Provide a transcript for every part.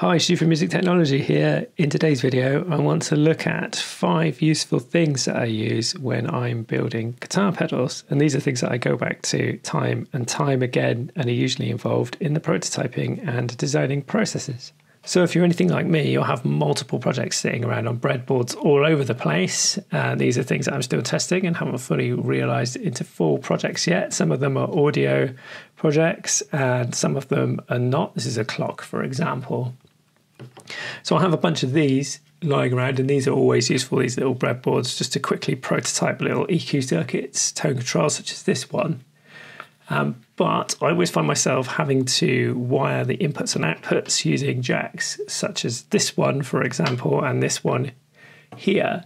Hi, Stu from Music Techknowledgy here. In today's video, I want to look at five useful things that I use when I'm building guitar pedals. And these are things that I go back to time and time again and are usually involved in the prototyping and designing processes. So, if you're anything like me, you'll have multiple projects sitting around on breadboards all over the place. Uh, these are things that I'm still testing and haven't fully realized into full projects yet. Some of them are audio projects and some of them are not. This is a clock, for example. So I have a bunch of these lying around, and these are always useful, these little breadboards, just to quickly prototype little EQ circuits, tone controls such as this one. Um, but I always find myself having to wire the inputs and outputs using jacks, such as this one, for example, and this one here.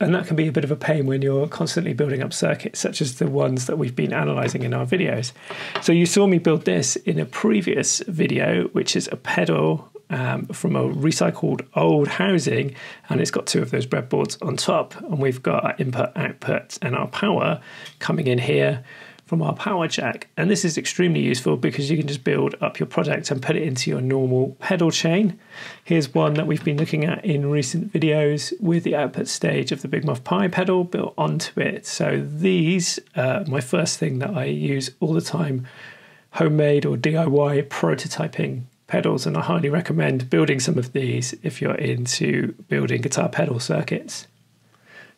And that can be a bit of a pain when you're constantly building up circuits, such as the ones that we've been analyzing in our videos. So you saw me build this in a previous video, which is a pedal um, from a recycled old housing, and it's got two of those breadboards on top. And we've got our input, output, and our power coming in here from our power jack. And this is extremely useful because you can just build up your project and put it into your normal pedal chain. Here's one that we've been looking at in recent videos with the output stage of the Big Muff Pi pedal built onto it. So these are my first thing that I use all the time homemade or DIY prototyping pedals, and I highly recommend building some of these if you're into building guitar pedal circuits.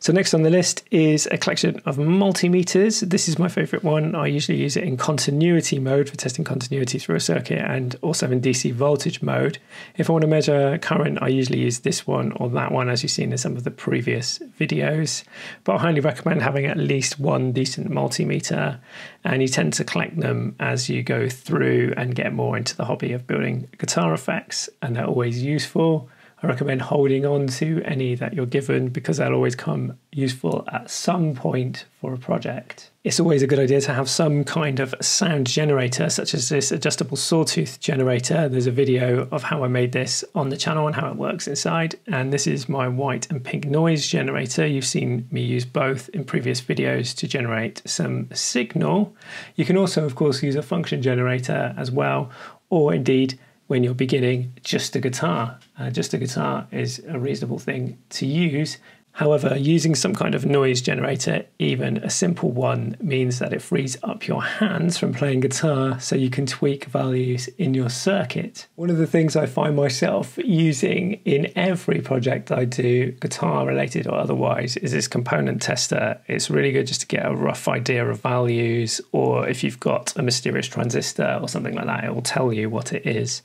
So next on the list is a collection of multimeters. This is my favorite one. I usually use it in continuity mode for testing continuity through a circuit and also in DC voltage mode. If I want to measure current, I usually use this one or that one as you've seen in some of the previous videos. But I highly recommend having at least one decent multimeter and you tend to collect them as you go through and get more into the hobby of building guitar effects and they're always useful. I recommend holding on to any that you're given because they'll always come useful at some point for a project. It's always a good idea to have some kind of sound generator, such as this adjustable sawtooth generator. There's a video of how I made this on the channel and how it works inside. And this is my white and pink noise generator. You've seen me use both in previous videos to generate some signal. You can also, of course, use a function generator as well, or indeed when you're beginning just a guitar. Uh, just a guitar is a reasonable thing to use However, using some kind of noise generator, even a simple one, means that it frees up your hands from playing guitar so you can tweak values in your circuit. One of the things I find myself using in every project I do, guitar related or otherwise, is this component tester. It's really good just to get a rough idea of values, or if you've got a mysterious transistor or something like that, it will tell you what it is.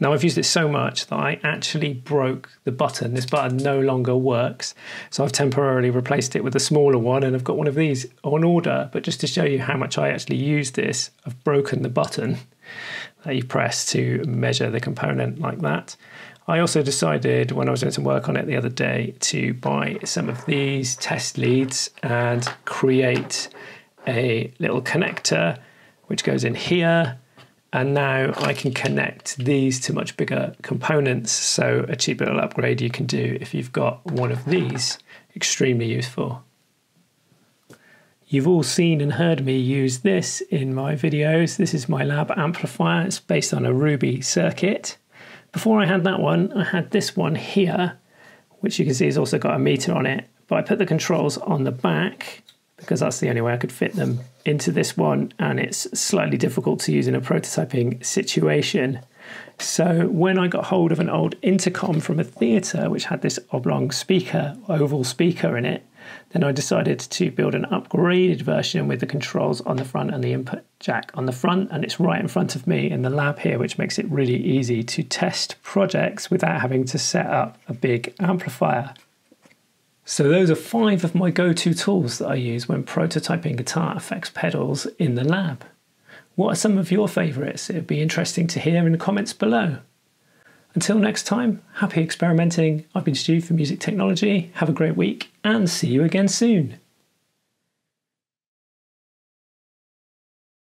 Now, I've used it so much that I actually broke the button. This button no longer works. So I've temporarily replaced it with a smaller one and I've got one of these on order. But just to show you how much I actually use this, I've broken the button that you press to measure the component like that. I also decided when I was doing some work on it the other day to buy some of these test leads and create a little connector which goes in here and now I can connect these to much bigger components. So a cheap little upgrade you can do if you've got one of these, extremely useful. You've all seen and heard me use this in my videos. This is my lab amplifier. It's based on a Ruby circuit. Before I had that one, I had this one here, which you can see has also got a meter on it. But I put the controls on the back because that's the only way I could fit them into this one and it's slightly difficult to use in a prototyping situation. So when I got hold of an old intercom from a theatre which had this oblong speaker, oval speaker in it, then I decided to build an upgraded version with the controls on the front and the input jack on the front and it's right in front of me in the lab here which makes it really easy to test projects without having to set up a big amplifier. So those are five of my go-to tools that I use when prototyping guitar effects pedals in the lab. What are some of your favourites? It'd be interesting to hear in the comments below. Until next time, happy experimenting. I've been Stu from Music Techknowledgy. Have a great week and see you again soon.